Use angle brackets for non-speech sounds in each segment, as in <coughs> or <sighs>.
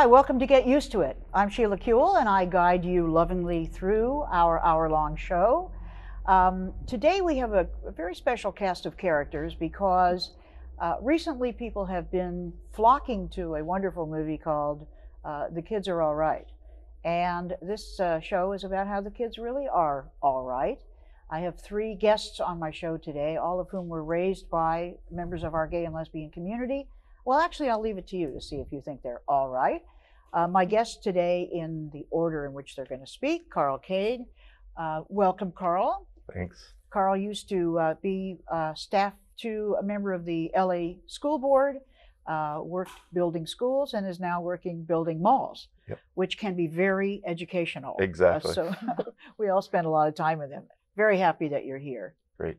Hi, welcome to Get Used to It. I'm Sheila Kuehl, and I guide you lovingly through our hour long show. Um, today, we have a, a, very special cast of characters because uh, recently people have been flocking to a wonderful movie called uh, The Kids Are All Right. And this uh, show is about how the kids really are all right. I have three guests on my show today, all of whom were raised by members of our gay and lesbian community well, actually, I'll leave it to you to see if you think they're all right. Uh, my guests today, in the order in which they're going to speak, Carl Cade. Uh, welcome, Carl. Thanks. Carl used to uh, be uh, staff to a member of the LA School Board, uh, worked building schools, and is now working building malls, yep. which can be very educational. Exactly. so <laughs> we all spend a lot of time with them. Very happy that you're here. Great.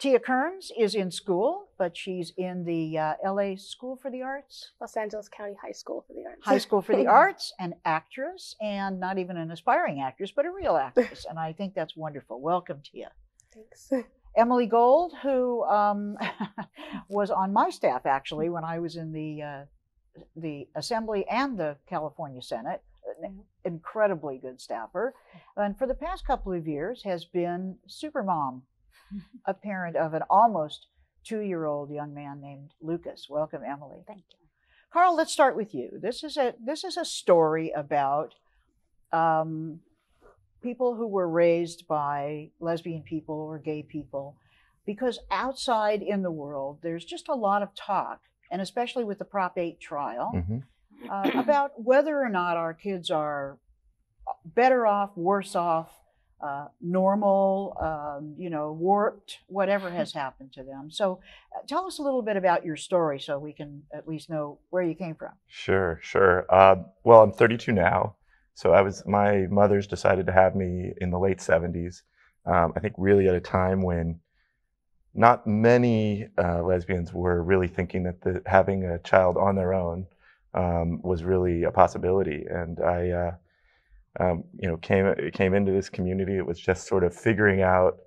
Tia Kearns is in school, but she's in the uh, LA School for the Arts. Los Angeles County High School for the Arts. High School for the <laughs> Arts, an actress, and not even an aspiring actress, but a real actress. And I think that's wonderful. Welcome, Tia. Thanks. <laughs> Emily Gold, who um, <laughs> was on my staff actually when I was in the uh, the Assembly and the California Senate, incredibly good staffer, and for the past couple of years has been super mom a parent of an almost two year old young man named Lucas. Welcome, Emily. Thank you. Carl, let's start with you. This is a this is a story about um, people who were raised by lesbian people or gay people, because outside in the world, there's just a lot of talk, and especially with the Prop 8 trial, mm-hmm. uh, about whether or not our kids are better off, worse off, uh, normal, um, you know, warped, whatever <laughs> has happened to them. So uh, tell us a little bit about your story so we can at least know where you came from. Sure, sure. Uh, well, I'm 32 now. So I was, my mother's decided to have me in the late 70s. Um, I think really at a time when not many uh, lesbians were really thinking that the, having a child on their own um, was really a possibility. And I, uh, um, you know, came came into this community. It was just sort of figuring out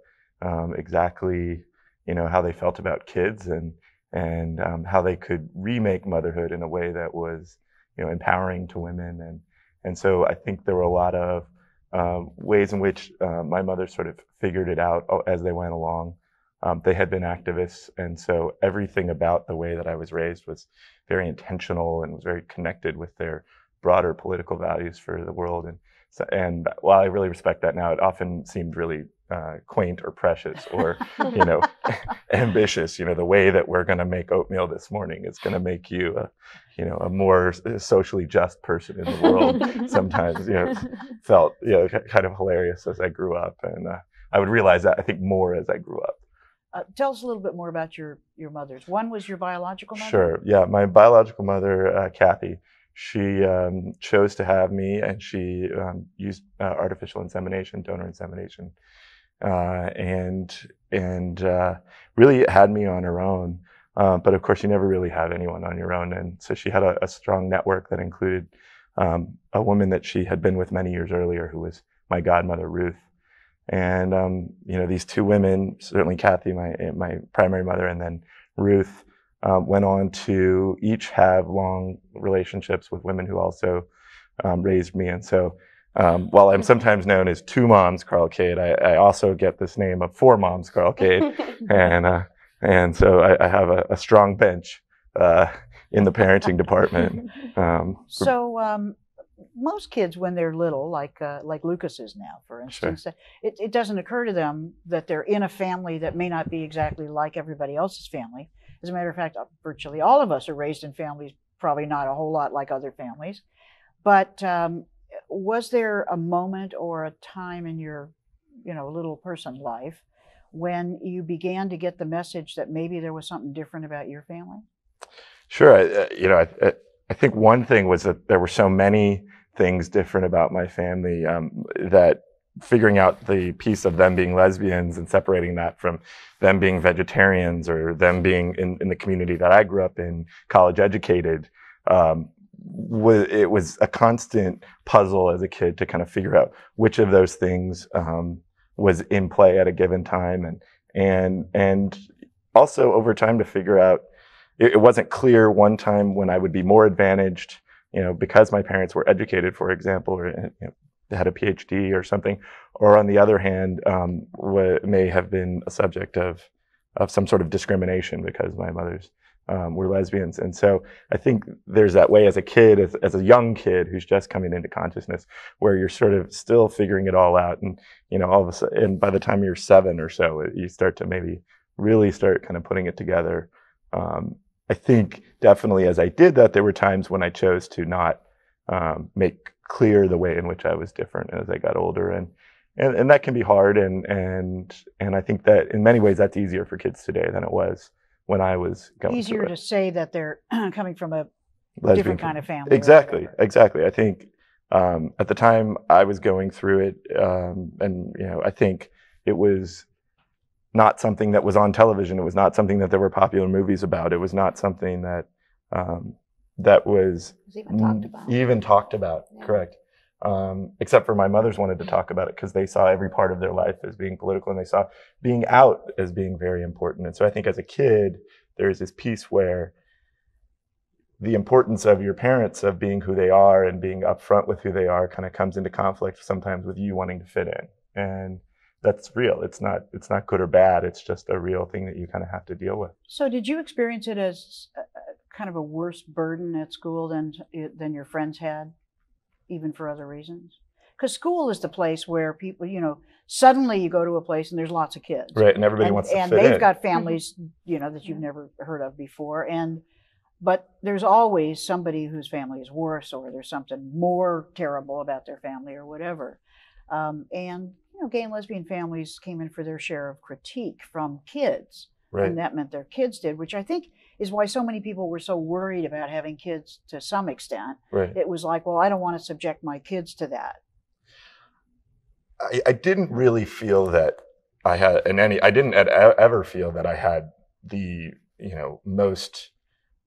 um, exactly, you know, how they felt about kids and and um, how they could remake motherhood in a way that was, you know, empowering to women. And and so I think there were a lot of um, ways in which uh, my mother sort of figured it out oh, as they went along. Um, they had been activists, and so everything about the way that I was raised was very intentional and was very connected with their broader political values for the world. And so, and while I really respect that now, it often seemed really uh, quaint or precious or, you know, <laughs> <laughs> ambitious. You know, the way that we're going to make oatmeal this morning is going to make you, a, you know, a more socially just person in the world. Sometimes, you know, <laughs> felt, you know, kind of hilarious as I grew up. And uh, I would realize that, I think, more as I grew up. Uh, tell us a little bit more about your, your mothers. One was your biological mother? Sure. Yeah. My biological mother, uh, Kathy, she um, chose to have me and she um, used uh, artificial insemination, donor insemination, uh, and and uh, really had me on her own. Uh, but of course, you never really have anyone on your own, and so she had a, a strong network that included um, a woman that she had been with many years earlier, who was my godmother Ruth. And um, you know, these two women, certainly Kathy, my my primary mother, and then Ruth um, went on to each have long relationships with women who also um, raised me. And so um, while I'm sometimes known as two moms, Carl Cade, I, I also get this name of four moms, Carl Cade. <laughs> and, uh, and so I, I have a, a, strong bench uh, in the parenting department. <laughs> Um, so um, most kids, when they're little, like uh, like Lucas is now, for instance, sure. it, it doesn't occur to them that they're in a family that may not be exactly like everybody else's family. As a matter of fact, virtually all of us are raised in families, probably not a whole lot like other families. But um, was there a moment or a time in your, you know, little person life when you began to get the message that maybe there was something different about your family? Sure. I, you know, I, I think one thing was that there were so many things different about my family um, that figuring out the piece of them being lesbians and separating that from them being vegetarians or them being in, in the community that I grew up in, college educated, um, it was a constant puzzle as a kid to kind of figure out which of those things um, was in play at a given time, and and and also over time to figure out. It, it wasn't clear one time when I would be more advantaged you know, because my parents were educated, for example, or you know, had a PhD or something, or on the other hand, um, may have been a subject of of some sort of discrimination because my mother's um, were lesbians. And so I think there's that way as a kid, as, as a young kid who's just coming into consciousness, where you're sort of still figuring it all out. And, you know, all of a sudden, and by the time you're seven or so, you start to maybe really start kind of putting it together. Um, I think definitely as I did that, there were times when I chose to not um, make clear the way in which I was different as I got older. And, and, and that can be hard. And, and, and I think that in many ways that's easier for kids today than it was when I was going Easier to say that they're <clears throat> coming from a lesbian different kind of family. Exactly, exactly. I think um, at the time I was going through it, um, and you know, I think it was not something that was on television. It was not something that there were popular movies about. It was not something that um, that was even talked about. even talked about. Yeah. Correct. Um, except for my mothers wanted to talk about it because they saw every part of their life as being political and they saw being out as being very important. And so I think as a kid, there's this piece where the importance of your parents of being who they are and being upfront with who they are kind of comes into conflict sometimes with you wanting to fit in. And that's real. It's not it's not good or bad. It's just a real thing that you kind of have to deal with. So, did you experience it as a, a kind of a worse burden at school than than your friends had, even for other reasons? Because school is the place where people, you know, suddenly you go to a place and there's lots of kids, Right. And everybody and, wants to and fit they've in. got families, you know, that you've never heard of before, and but there's always somebody whose family is worse, or there's something more terrible about their family, or whatever. Um, and you know, gay and lesbian families came in for their share of critique from kids right. and that meant their kids did, which I think is why so many people were so worried about having kids to some extent. right. It was like, well, I don't want to subject my kids to that. I, I didn't really feel that I had in any. I didn't ever feel that I had the you know most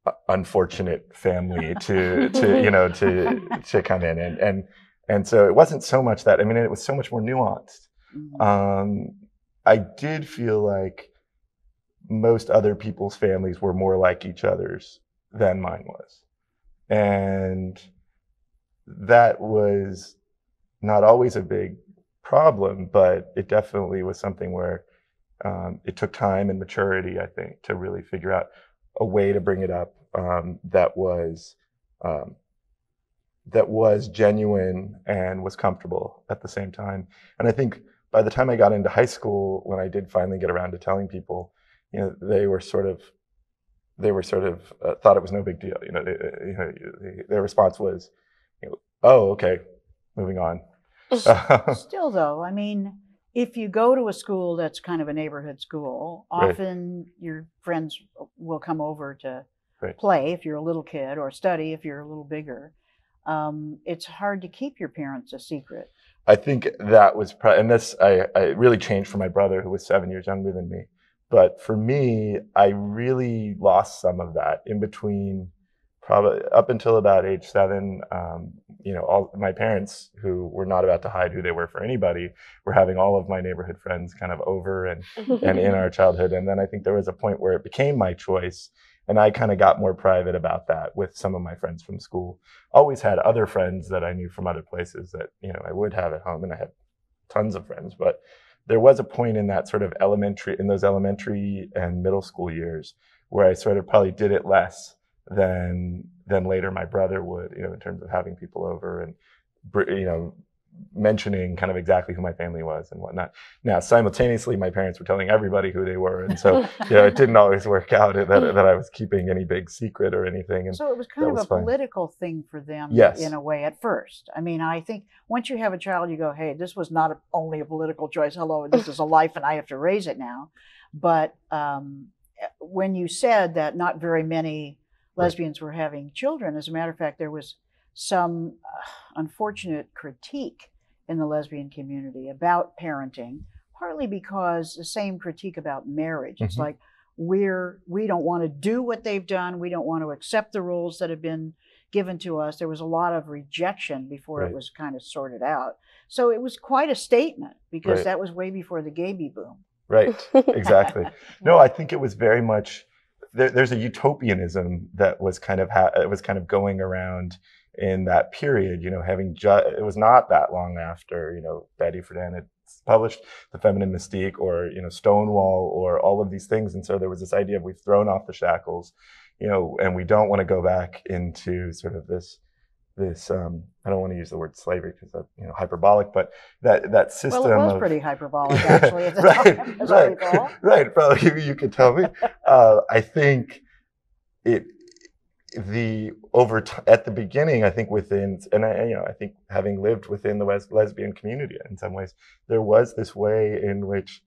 uh, unfortunate family to to you know to <laughs> to come in and and and so it wasn't so much that I mean it was so much more nuanced. Mhm. Um, I did feel like most other people's families were more like each other's than mine was, and that was not always a big problem, but it definitely was something where um, it took time and maturity, I think, to really figure out a way to bring it up um, that was um, that was genuine and was comfortable at the same time. And I think by the time I got into high school, when I did finally get around to telling people, you know, they were sort of they were sort of uh, thought it was no big deal. You know, they, you know, their response was, you know, "Oh, okay, moving on." <laughs> Still, though, I mean, if you go to a school that's kind of a neighborhood school, Right. often your friends will come over to Right. play if you're a little kid or study if you're a little bigger. Um, it's hard to keep your parents a secret. I think that was, pro- and this I, I really changed for my brother who was seven years younger than me. But for me, I really lost some of that in between, probably up until about age seven. Um, you know, all my parents who were not about to hide who they were for anybody were having all of my neighborhood friends kind of over and and in our <laughs> childhood. And then I think there was a point where it became my choice. And I kind of got more private about that with some of my friends from school. Always had other friends that I knew from other places that, you know, I would have at home and I had tons of friends. But there was a point in that sort of elementary, in those elementary and middle school years where I sort of probably did it less than, than later my brother would, you know, in terms of having people over and, you know, mentioning kind of exactly who my family was and whatnot. Now, simultaneously, my parents were telling everybody who they were, and so <laughs> you know, it didn't always work out that, that I was keeping any big secret or anything. And So it was kind of was a political thing for them Yes. in a way at first. I mean, I think once you have a child, you go, hey, this was not a, only a political choice. Hello, this is a life and I have to raise it now. But um, when you said that not very many Right. lesbians were having children, as a matter of fact, there was some uh, unfortunate critique in the lesbian community about parenting, partly because the same critique about marriage. It's Mhm. like, we're we don't want to do what they've done we don't want to accept the rules that have been given to us there was a lot of rejection before Right. it was kind of sorted out so it was quite a statement because Right. that was way before the gay boom right, <laughs> exactly. No, I think it was very much there, there's a utopianism that was kind of ha- it was kind of going around in that period. You know, having ju- it was not that long after you know Betty Friedan had published The Feminine Mystique or you know Stonewall or all of these things, and so there was this idea of we've thrown off the shackles, you know, and we don't want to go back into sort of this this um, I don't want to use the word slavery because that's you know hyperbolic, but that that system well, it was of pretty hyperbolic <laughs> actually right, time, right, right. Probably you, you could tell me. uh, I think it the over t- at the beginning. I think within and I you know I think having lived within the les- lesbian community in some ways, there was this way in which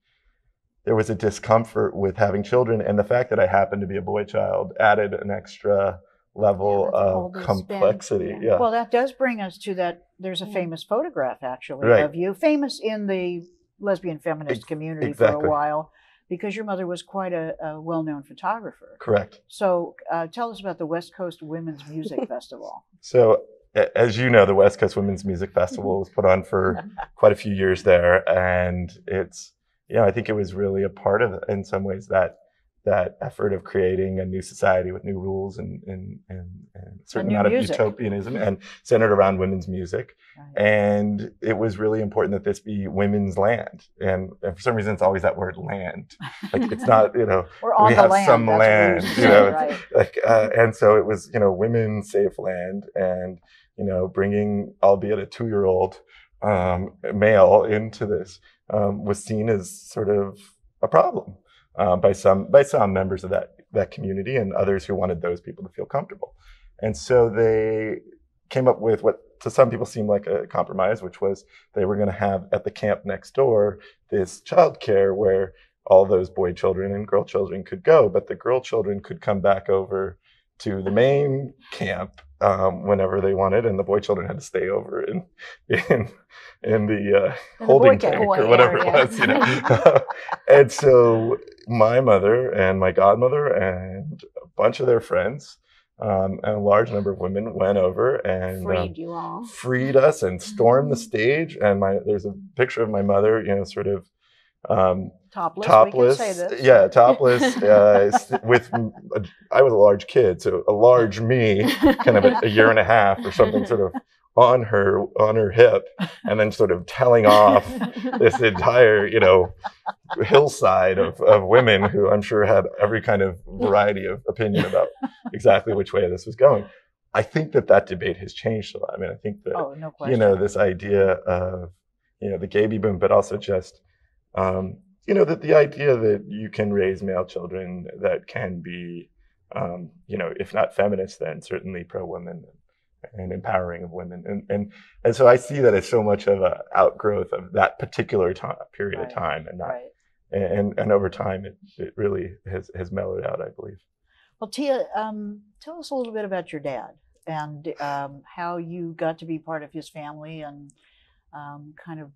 there was a discomfort with having children, and the fact that I happened to be a boy child added an extra level Yeah, of complexity. spin, Yeah. Well, that does bring us to that. There's a Mm. famous photograph actually Right. of you, famous in the lesbian feminist Ex- community for a while, because your mother was quite a, a well-known photographer. Correct. So, uh, tell us about the West Coast Women's Music <laughs> Festival. So, as you know, the West Coast Women's Music Festival was put on for <laughs> quite a few years there, and it's you know I think it was really a part of in some ways that that effort of creating a new society with new rules and and, and, and a certain amount of music. utopianism and centered around women's music. Right. And it was really important that this be women's land, and, and for some reason it's always that word land. Like it's not you know <laughs> we have land. some that's land, <laughs> you know, right? like uh, and so it was you know women safe land and you know bringing albeit a two year old um, male into this um, was seen as sort of a problem uh, by some by some members of that that community and others who wanted those people to feel comfortable. And so they came up with what to some people seemed like a compromise which was they were going to have at the camp next door this childcare where all those boy children and girl children could go, but the girl children could come back over to the main camp um, whenever they wanted, and the boy children had to stay over in in in the uh, In holding camp. tank or whatever area. it was, you know. <laughs> <laughs> and so my mother and my godmother and a bunch of their friends um, and a large number of women went over and um, Freed you all. freed us and stormed the stage. And my there's a picture of my mother, you know, sort of um, Topless. topless. We can say this. Yeah, topless. <laughs> Uh, with a, I was a large kid, so a large me, kind of a, a year and a half or something, sort of on her on her hip, and then sort of telling off this entire, you know, hillside of, of women who I'm sure had every kind of variety of opinion about exactly which way this was going. I think that that debate has changed a lot. I mean, I think that Oh, no you know this idea of you know the gay boom, but also just um, you know that the idea that you can raise male children that can be um, you know if not feminist, then certainly pro women and empowering of women, and and and so I see that as so much of a outgrowth of that particular time period Right, of time, and not Right. and and over time it it really has has mellowed out, I believe. Well, Tia, um, tell us a little bit about your dad and um, how you got to be part of his family and um, kind of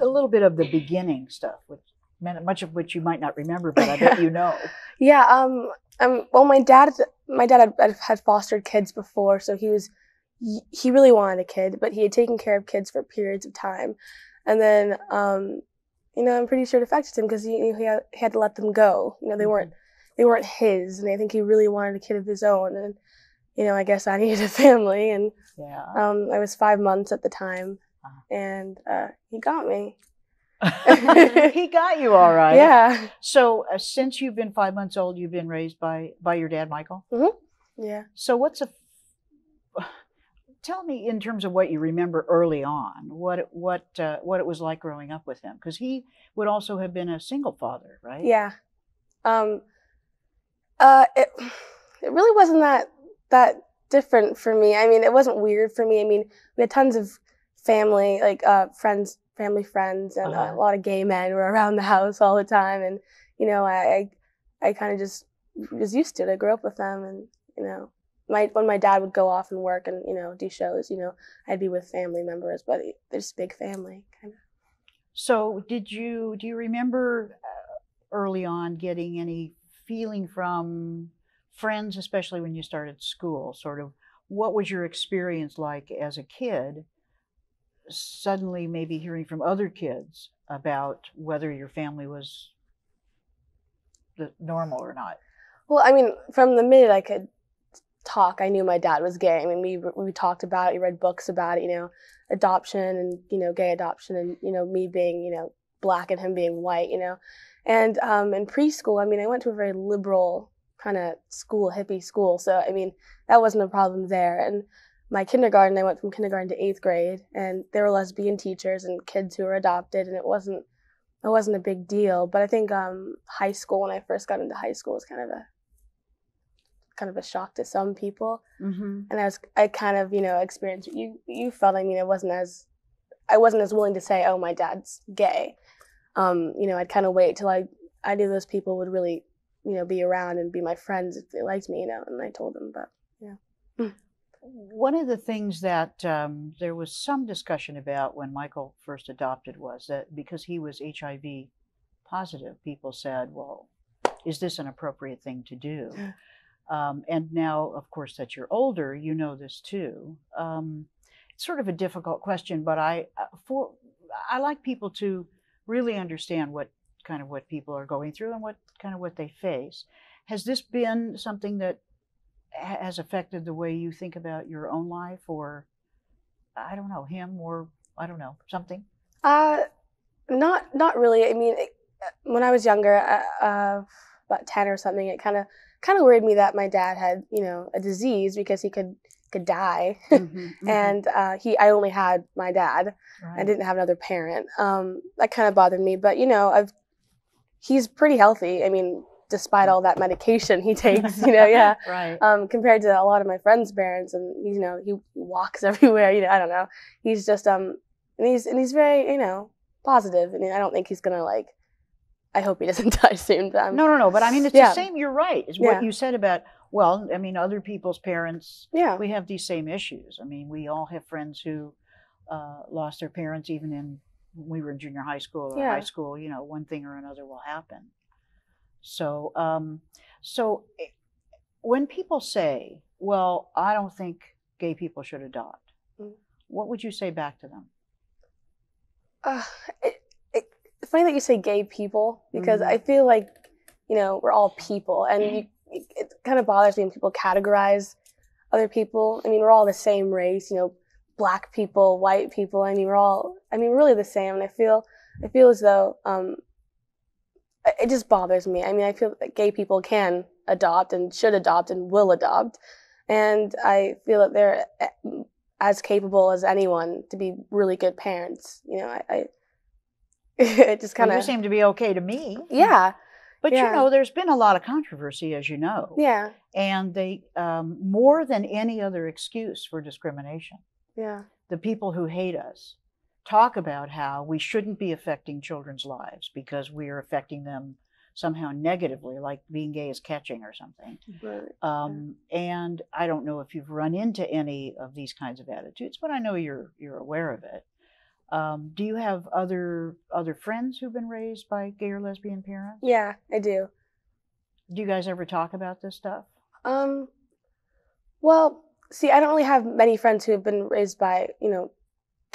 a little bit of the beginning stuff, which much of which you might not remember, but I bet you know. <laughs> Yeah. Um. Um. Well, my dad. My dad had, had fostered kids before, so he was. He really wanted a kid, but he had taken care of kids for periods of time, and then, um, you know, I'm pretty sure it affected him because he he had, he had to let them go. You know, they weren't they weren't his, and I think he really wanted a kid of his own, and you know, I guess I <laughs> needed a family, and Yeah. um, I was five months at the time. <laughs> and uh, he got me. <laughs> he got you all right. Yeah. So uh, since you've been five months old, you've been raised by by your dad, Michael. Yeah. So what's a <sighs> tell me in terms of what you remember early on, what what uh, what it was like growing up with him, because he would also have been a single father, right? Yeah. Um uh it it really wasn't that that different for me. I mean, it wasn't weird for me. I mean, we had tons of family, like uh friends, family friends and uh, Uh-huh. a lot of gay men were around the house all the time and you know, I I, I kind of just was used to it. I grew up with them and you know, my when my dad would go off and work and you know do shows, you know, I'd be with family members, but there's big family kind of. So did you do you remember uh, early on getting any feeling from friends, especially when you started school? Sort of what was your experience like as a kid? Suddenly, maybe hearing from other kids about whether your family was normal or not. Well, I mean, from the minute I could talk, I knew my dad was gay. I mean, we we talked about it, we read books about it, you know, adoption and you know, gay adoption, and you know, me being you know black and him being white, you know, and um, in preschool, I mean, I went to a very liberal kind of school, hippie school, so I mean, that wasn't a problem there, and my kindergarten, I went from kindergarten to eighth grade, and there were lesbian teachers and kids who were adopted, and it wasn't it wasn't a big deal. But I think um, high school, when I first got into high school, was kind of a kind of a shock to some people. Mm-hmm. And I was, I kind of, you know, experienced you. You felt. I mean, it wasn't as, I wasn't as willing to say, oh, my dad's gay. Um, you know, I'd kind of wait till I, I knew those people would really, you know, be around and be my friends if they liked me, you know. And I told them, but <laughs> One of the things that um, there was some discussion about when Michael first adopted was that because he was HIV positive, people said, well, is this an appropriate thing to do? Um, and now, of course, that you're older, you know this too. Um, it's sort of a difficult question, but I uh, for I like people to really understand what kind of what people are going through and what kind of what they face. Has this been something that ha- has affected the way you think about your own life, or I don't know him, or I don't know something? Uh, not not really. I mean, it, when I was younger, uh, uh, about ten or something, it kind of kind of worried me that my dad had you know a disease because he could could die, Mhm, <laughs> mhm, and uh, he I only had my dad. I didn't have another parent. Um, that kind of bothered me. But you know, I've he's pretty healthy. I mean, despite all that medication he <laughs> takes, you know, yeah. <laughs> right. Um, compared to a lot of my friends' parents, and you know, he walks <laughs> everywhere. You know, I don't know. He's just um, and he's and he's very you know positive, and I don't think he's gonna like. I hope he doesn't die soon. But No, no, no. But I mean, it's Yeah. the same. You're right. It's Yeah. what you said about. Well, I mean, other people's parents. yeah, We have these same issues. I mean, we all have friends who uh, lost their parents, even in when we were in junior high school or Yeah. high school. You know, one thing or another will happen. So, um, so eh, when people say, "Well, I don't think gay people should adopt," Mm. what would you say back to them? uh, it, it, it's funny that you say gay people because Mhm. I feel like you know we're all people, and you, <clears throat> it, kind of bothers me when people categorize other people. I mean, we're all the same race, you know, black people, white people. I mean, we're all. I mean, we're really the same, and I feel I feel as though um, it just bothers me. I mean, I feel that gay people can adopt and should adopt and will adopt, and I feel that they're eh, as capable as anyone to be really good parents. You know, I, I <laughs> it just Well, kind you of seem to be okay to me. yeah, But you know, there's been a lot of controversy, as you know. yeah, and they um, more than any other excuse for discrimination yeah, the people who hate us talk about how we shouldn't be affecting children's lives because we are affecting them somehow negatively like being gay is catching or something right. um, and i don't know if you've run into any of these kinds of attitudes but i know you're you're aware of it um, do you have other other friends who've been raised by gay or lesbian parents yeah. I do. do you guys ever talk about this stuff Um, well, see, I don't really have many friends who have been raised by, you know,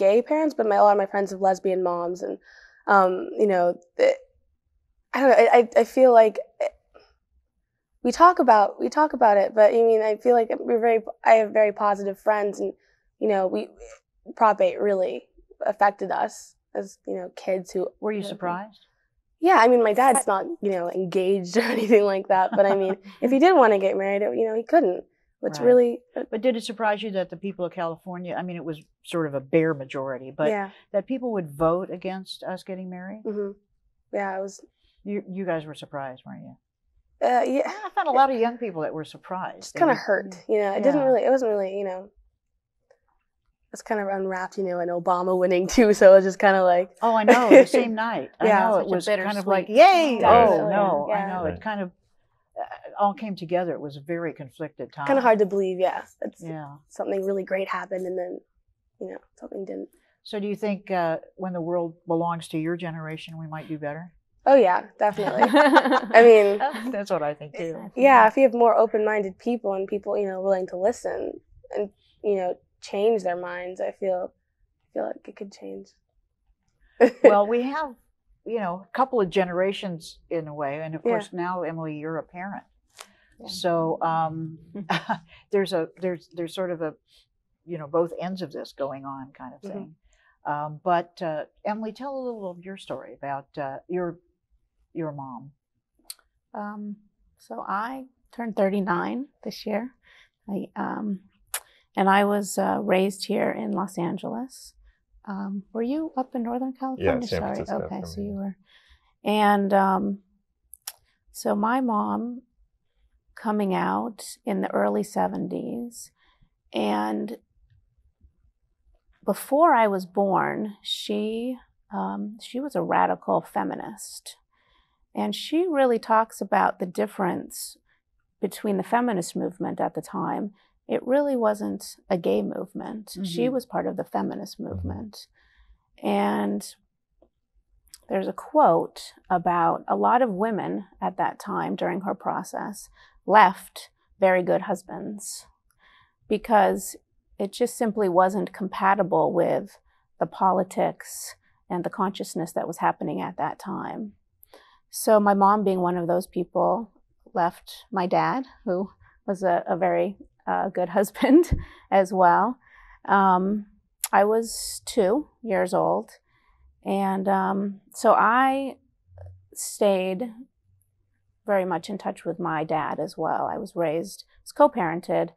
gay parents, but my, a lot of my friends have lesbian moms, and um, you know, the, I don't know. I, I feel like we talk about we talk about it, but I mean, I feel like we're very. I have very positive friends, and you know, we Prop 8 really affected us as you know kids who were you surprised yeah, I mean, my dad's not, you know, engaged <laughs> or anything like that. But I mean, <laughs> if he did want to get married, you know, he couldn't. Which Right. really, uh, But did it surprise you that the people of California, I mean, it was sort of a bare majority, but yeah, that people would vote against us getting married? hmm yeah, I was, You, you guys were surprised, weren't you? uh, yeah, I found a lot of young people that were surprised. just kind of hurt. You know, it didn't really, it wasn't really, you know, it's kind of unwrapped, you know, and Obama winning too. So it was just kind of like, Oh, I know, the same <laughs> night. I Yeah. know, Such it a was kind of like, yay! moment. Oh, Right. no, I know. Right. It kind of all came together. It was a very conflicted time. kind of hard to believe. Yeah, it's Yeah. something really great happened, and then, you know, something didn't. So do you think uh, when the world belongs to your generation, we might do better? Oh yeah, definitely. <laughs> I mean, <laughs> That's what I think too. yeah, if you have more open-minded people and people, you know, willing to listen and you know change their minds, I feel, I feel like it could change. well, we have, you know, a couple of generations in a way, and of Yeah. course now, Emily, you're a parent. Yeah. So um, <laughs> <laughs> there's a there's there's sort of a you know both ends of this going on kind of Mhm. thing. Um, but uh, Emily, tell a little of your story about uh, your your mom. Um, so I turned 39 this year. I, um, and I was uh, raised here in Los Angeles. Um, were you up in Northern California? Yeah, San Sorry. Francisco Okay, so you were. And um, so my mom coming out in the early 70s. And before I was born, she um, she was a radical feminist. And she really talks about the difference between the feminist movement at the time. It really wasn't a gay movement. She Mhm. was part of the feminist movement. And there's a quote about a lot of women at that time during her process left very good husbands because it just simply wasn't compatible with the politics and the consciousness that was happening at that time. So, my mom, being one of those people, left my dad, who was a, a very uh, good husband <laughs> as well. Um, I was two years old. And um, so I stayed very much in touch with my dad as well. I was raised, was co parented,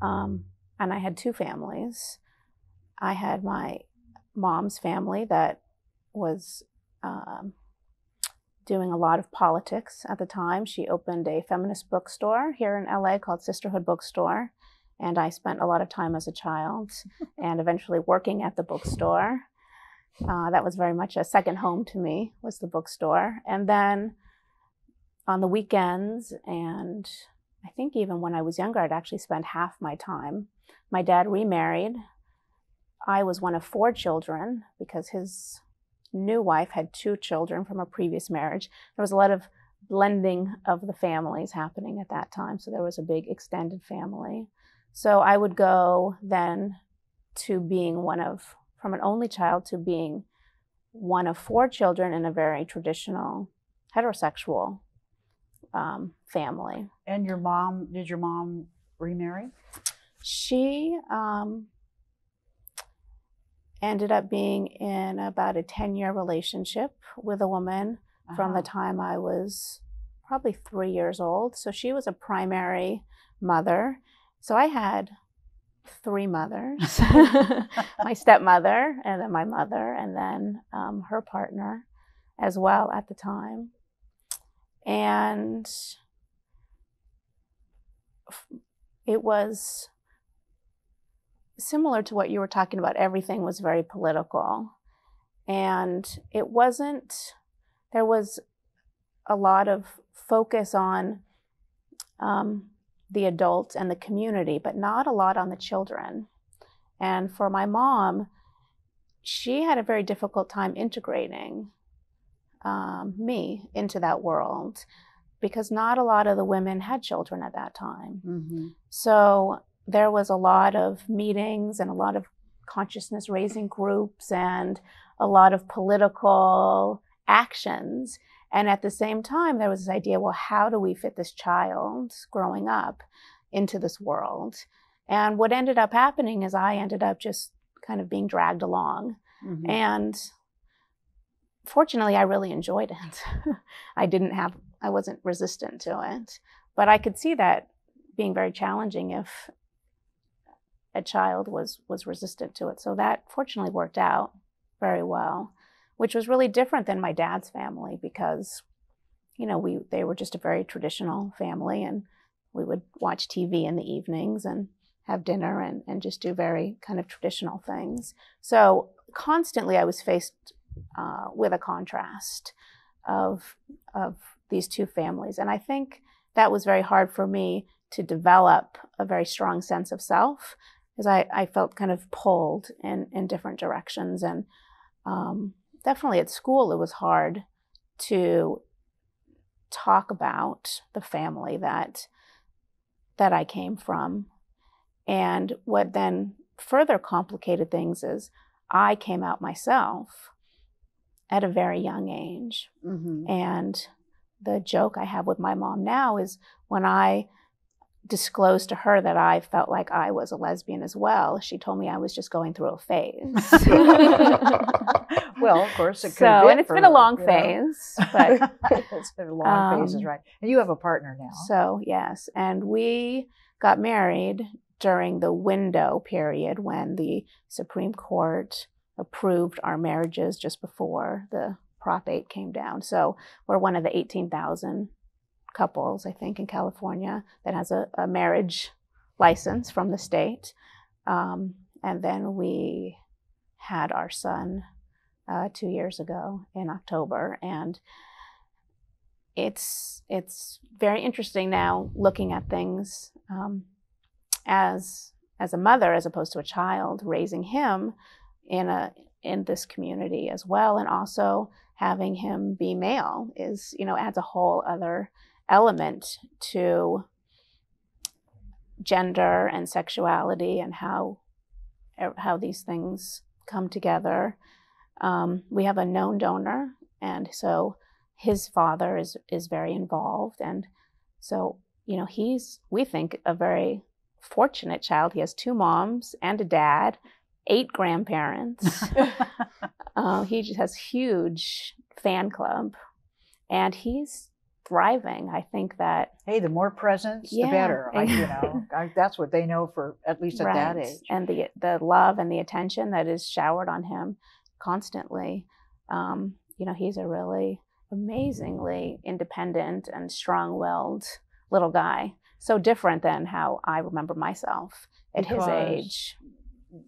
um, and I had two families. I had my mom's family that was um, doing a lot of politics at the time. She opened a feminist bookstore here in LA called Sisterhood Bookstore. And I spent a lot of time as a child <laughs> and eventually working at the bookstore. Uh, that was very much a second home to me, was the bookstore. And then on the weekends, and I think even when I was younger, I'd actually spend half my time. My dad remarried. I was one of four children because his new wife had two children from a previous marriage. There was a lot of blending of the families happening at that time. So there was a big extended family. So I would go then to being one of, from an only child to being one of four children in a very traditional heterosexual um, family. And your mom? Did your mom remarry? She um, ended up being in about a 10 year relationship with a woman from the Uh-huh. time I was probably three years old. So she was a primary mother. So I had three mothers <laughs> <laughs> my stepmother, and then my mother, and then um, her partner as well at the time. And it was similar to what you were talking about. Everything was very political. And it wasn't, there was a lot of focus on um, the adults and the community, but not a lot on the children. And for my mom, she had a very difficult time integrating um, me into that world because not a lot of the women had children at that time. Mm-hmm. So there was a lot of meetings and a lot of consciousness raising groups and a lot of political actions. And at the same time, there was this idea well, how do we fit this child growing up into this world? And what ended up happening is I ended up just kind of being dragged along. Mm-hmm. And fortunately, I really enjoyed it. <laughs> I didn't have, I wasn't resistant to it. But I could see that being very challenging if a child was was resistant to it. So that fortunately worked out very well, which was really different than my dad's family because you know, we they were just a very traditional family and we would watch TV in the evenings and have dinner and, and just do very kind of traditional things. So constantly I was faced uh, with a contrast of of these two families. And I think that was very hard for me to develop a very strong sense of self because I, I felt kind of pulled in, in different directions. And um, definitely at school, it was hard to talk about the family that that I came from. And what then further complicated things is I came out myself at a very young age. Mm-hmm. And the joke I have with my mom now is when I disclosed to her that I felt like I was a lesbian as well. She told me I was just going through a phase. <laughs> well, of course, it could so, been and it's for, been a long you know. phase, <laughs> but it's been a long phase, is Um, right. And you have a partner now. So, yes. And we got married during the window period when the Supreme Court approved our marriages just before the Prop 8 came down. So, we're one of the 18,000 couples, I think, in California that has a, a marriage license from the state. Um, and then we had our son uh, two years ago in October. And it's it's very interesting now looking at things um, as as a mother as opposed to a child raising him in a in this community as well and also having him be male is you know adds a whole other element to gender and sexuality and how er, how these things come together. Um, we have a known donor and so his father is is very involved. And so you know he's we think a very fortunate child. He has two moms and a dad eight grandparents. <laughs> Uh, he just has huge fan club. And he's thriving i think that hey, the more presents, Yeah. the better. I, you know, <laughs> I, that's what they know for at least at that age. and the the love and the attention that is showered on him constantly um, you know he's a really amazingly independent and strong-willed little guy so different than how i remember myself at his age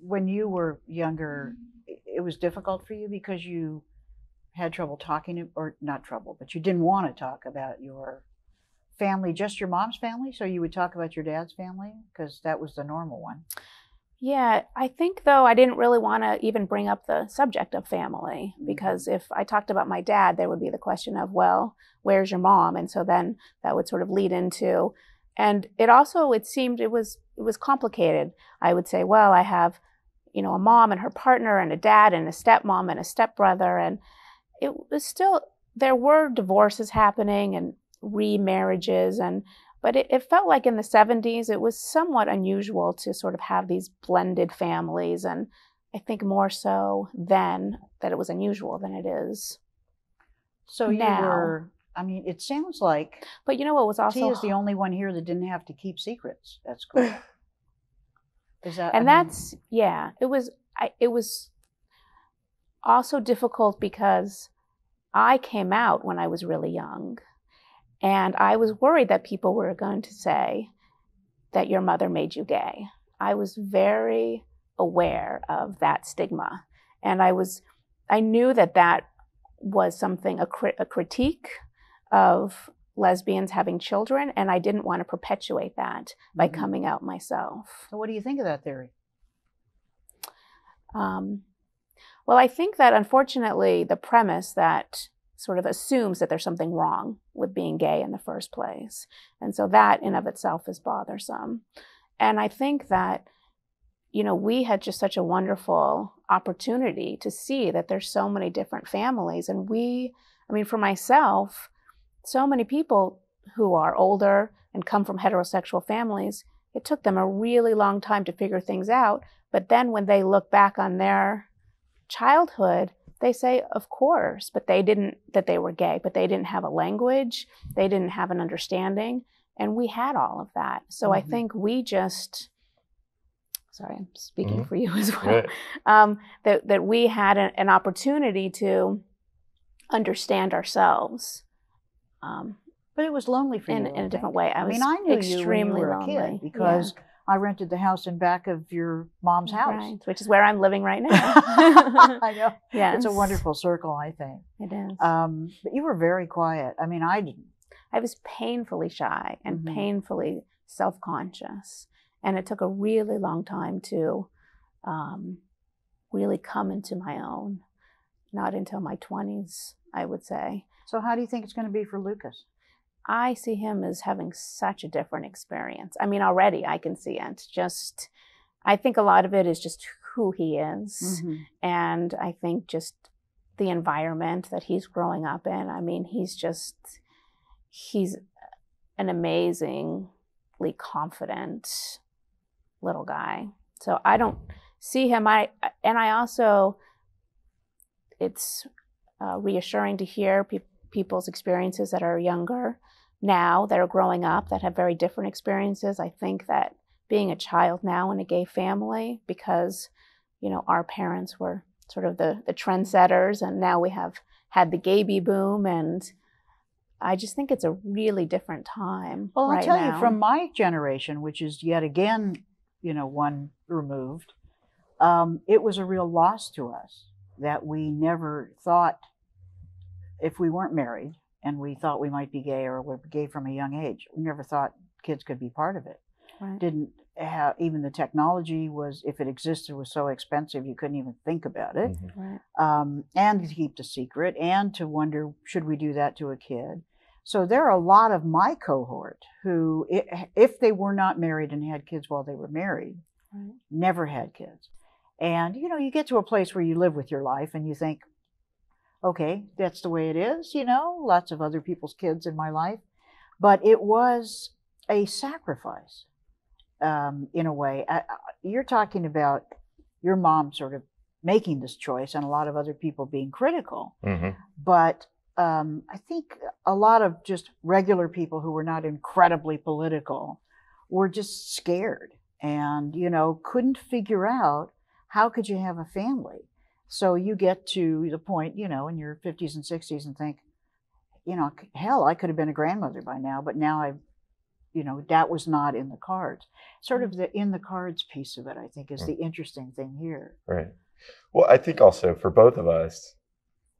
When you were younger, it- it was difficult for you because you had trouble talking, or not trouble, but you didn't want to talk about your family, just your mom's family. So you would talk about your dad's family because that was the normal one. Yeah, I think though I didn't really want to even bring up the subject of family mm-hmm. because if I talked about my dad, there would be the question of, well, where's your mom? And so then that would sort of lead into, and it also it seemed it was it was complicated. I would say, well, I have, you know, a mom and her partner and a dad and a stepmom and a stepbrother, and it was still there were divorces happening and remarriages and but it, it felt like in the 70s it was somewhat unusual to sort of have these blended families and i think more so then that it was unusual than it is So you Now. were, I mean, it sounds like but you know what was also T is the only one here that didn't have to keep secrets. That's cool. <laughs> Is that, I and mean, that's yeah it was I, it was also difficult because i came out when i was really young and i was worried that people were going to say that your mother made you gay i was very aware of that stigma and i was i knew that that was something a, crit, a critique of lesbians having children and i didn't want to perpetuate that by Mhm. coming out myself So what do you think of that theory? Um, well, I think that unfortunately, the premise that sort of assumes that there's something wrong with being gay in the first place. And so that in of itself is bothersome. And I think that, you know, we had just such a wonderful opportunity to see that there's so many different families. And we, I mean, for myself, so many people who are older and come from heterosexual families, it took them a really long time to figure things out. But then when they look back on their childhood, they say, of course, but they didn't, that they were gay, but they didn't have a language, they didn't have an understanding. And we had all of that. So I Mhm. think we just, sorry, I'm speaking Mhm. for you <laughs> as well, Right. um, that, that we had an, an opportunity to understand ourselves um, But it was lonely for in, you. in a different way. I, I was mean, I knew you when you extremely were a lonely kid because I rented the house in back of your mom's house. right, which is where I'm living right now. <laughs> I know. yes, <laughs> It's a wonderful circle, I think. It is. Um, but you were very quiet. I mean, I didn't. I was painfully shy and Mhm. painfully self conscious. And it took a really long time to um, really come into my own. Not until my 20s, I would say. So, how do you think it's going to be for Lucas? I see him as having such a different experience. I mean, already I can see it. Just, I think a lot of it is just who he is. Mhm. And I think just the environment that he's growing up in. I mean, he's just, he's an amazingly confident little guy. So I don't see him. I and I also, it's uh, reassuring to hear pe- people's experiences that are younger now that are growing up that have very different experiences. I think that being a child now in a gay family because you know our parents were sort of the the trendsetters and now we have had the baby boom and I just think it's a really different time. Well, I'll tell now. you, from my generation, which is yet again, you know, one removed, um, it was a real loss to us that we never thought, if we weren't married and we thought we might be gay or were gay from a young age, we never thought kids could be part of it. Right. Didn't have even the technology was, if it existed, was so expensive you couldn't even think about it. Mhm. Right. um, and to keep the secret and to wonder should we do that to a kid so there are a lot of my cohort who if they were not married and had kids while they were married Right. never had kids and you know you get to a place where you live with your life and you think okay that's the way it is you know lots of other people's kids in my life but it was a sacrifice um, in a way I, I- you're talking about your mom sort of making this choice and a lot of other people being critical. Mhm. But um, I think a lot of just regular people who were not incredibly political were just scared and, you know, couldn't figure out how could you have a family. So you get to the point, you know, in your 50s and 60s and think, you know, hell, I could have been a grandmother by now, but now I, you know, that was not in the cards. Sort of the in the cards piece of it, I think, is Mm. the interesting thing here. Right. Well, I think also for both of us,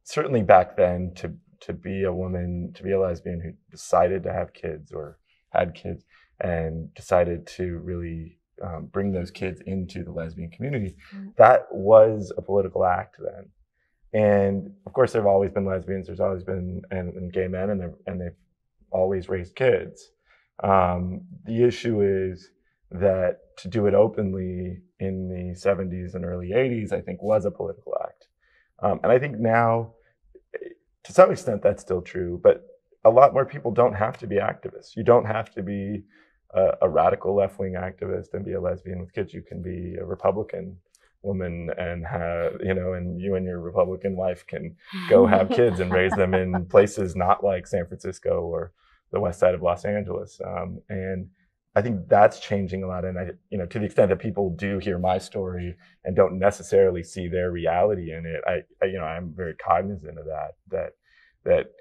certainly back then, to to be a woman, to be a lesbian who decided to have kids or had kids and decided to really um, bring those kids into the lesbian community, Mm. that was a political act then. And of course, there have always been lesbians. There's always been and, and gay men, and and they've always raised kids. Um, the issue is that to do it openly in the 70s and early 80s, I think, was a political act. Um, and I think now, to some extent, that's still true, but a lot more people don't have to be activists. You don't have to be a, a radical left wing activist and be a lesbian with kids. You can be a Republican woman and have, you know, and you and your Republican wife can go have kids and raise them in <laughs> places not like San Francisco or the west side of Los Angeles. Um, and I think that's changing a lot. And I, you know, to the extent that people do hear my story and don't necessarily see their reality in it, I, I you know, I'm very cognizant of that. That that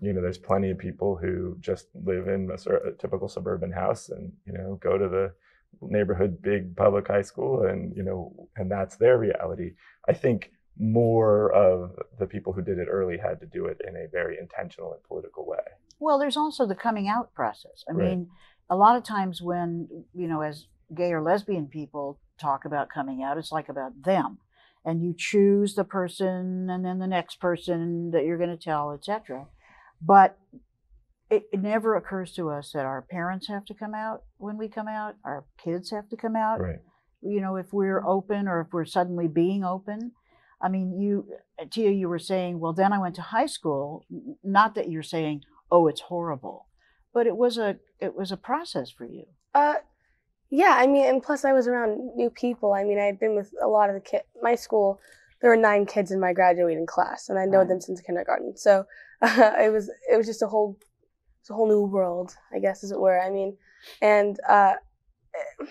you know, there's plenty of people who just live in a, a typical suburban house and you know go to the neighborhood big public high school and you know and that's their reality i think more of the people who did it early had to do it in a very intentional and political way Well, there's also the coming out process. I Right. mean, a lot of times when, you know, as gay or lesbian people talk about coming out, it's like about them. And you choose the person and then the next person that you're going to tell, etc. But it, it never occurs to us that our parents have to come out when we come out, our kids have to come out. right You know, if we're open or if we're suddenly being open. I mean, you, Tia, you were saying, well, then I went to high school. Not that you're saying, oh, it's horrible, but it was a it was a process for you. Uh, yeah, I mean, and plus I was around new people. I mean, I had been with a lot of the kids. My school, there were nine kids in my graduating class, and I know Right. them since kindergarten. So uh, <laughs> it was it was just a whole it's a whole new world, I guess, as it were. I mean, and uh, eh,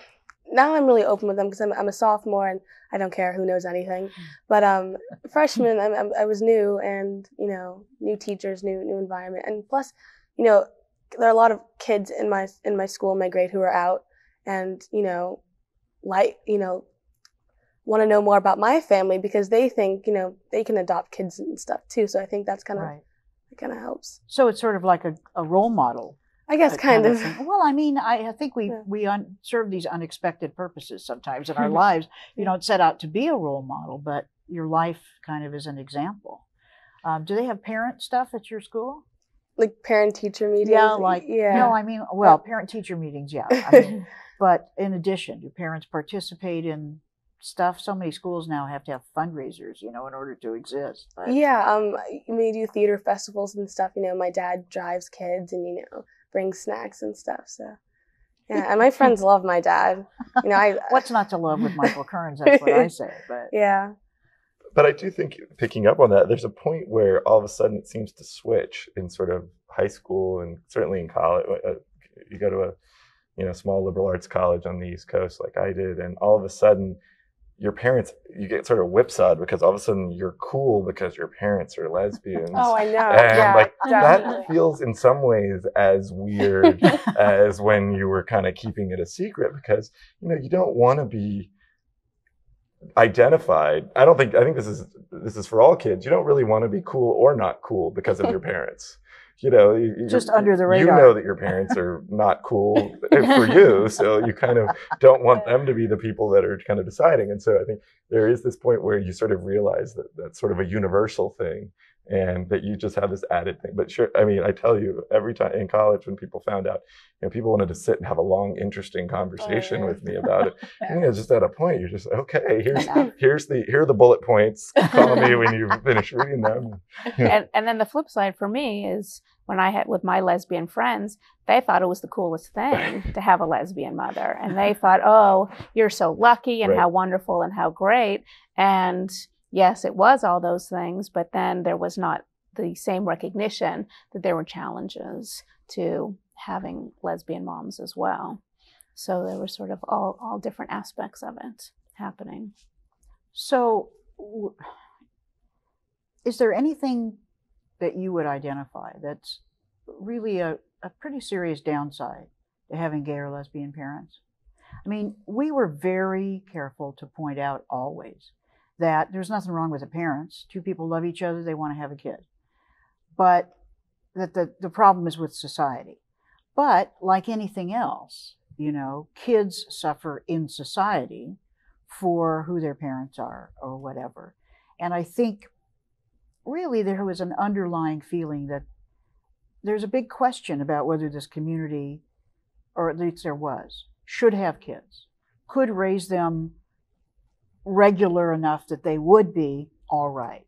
now I'm really open with them because I'm I'm a sophomore and I don't care who knows anything. But um, <laughs> freshman, I'm, I'm, I was new, and you know, new teachers, new new environment, and plus, you know, there are a lot of kids in my in my school, in my grade, who are out, and you know, like you know, want to know more about my family because they think you know they can adopt kids and stuff too. So I think that's kind of Right. It kind of helps. So it's sort of like a, a role model. I guess uh, kind of. thing. Well, I mean, I, I think we Yeah. we un- serve these unexpected purposes sometimes in our <laughs> lives. You don't set out to be a role model, but your life kind of is an example. Um, do they have parent stuff at your school? like parent teacher meetings. Yeah, like yeah. No, I mean, well, parent teacher meetings, yeah. I mean, <laughs> but in addition, do parents participate in stuff? So many schools now have to have fundraisers, you know, in order to exist. But, Yeah, um, we do theater festivals and stuff. You know, my dad drives kids and you know brings snacks and stuff. So Yeah, and my friends <laughs> love my dad. You know, I What's not to love with Michael Kearns? That's what I say. <laughs> But yeah. But I do think picking up on that, there's a point where all of a sudden it seems to switch in sort of high school and certainly in college. Uh, you go to a you know small liberal arts college on the East Coast like I did, and all of a sudden your parents you get sort of whipsawed because all of a sudden you're cool because your parents are lesbians. Oh, I know. and yeah, like definitely. that feels in some ways as weird <laughs> as when you were kind of keeping it a secret because you know you don't want to be identified i don't think i think this is this is for all kids you don't really want to be cool or not cool because of your <laughs> parents you know you, Just under the radar. you know that your parents are not cool <laughs> for you so you kind of don't want them to be the people that are kind of deciding and so i think there is this point where you sort of realize that that's sort of a universal thing and that you just have this added thing. But sure, I mean, I tell you, every time in college when people found out, you know, people wanted to sit and have a long, interesting conversation yeah. with me about it. <laughs> And, you know, just at a point, you're just like, okay. Here's here's the here are the bullet points. <laughs> Call me when you finish reading them. <laughs> and, and then the flip side for me is when I had with my lesbian friends, they thought it was the coolest thing to have a lesbian mother. And they thought, oh, you're so lucky and Right. how wonderful and how great. And yes, it was all those things, but then there was not the same recognition that there were challenges to having lesbian moms as well. So there were sort of all, all different aspects of it happening. So, is there anything that you would identify that's really a, a pretty serious downside to having gay or lesbian parents? I mean, we were very careful to point out always that there's nothing wrong with the parents. Two people love each other, they want to have a kid. But that the, the problem is with society. But like anything else, you know, kids suffer in society for who their parents are or whatever. And I think really there was an underlying feeling that there's a big question about whether this community, or at least there was, should have kids, could raise them regular enough that they would be all right.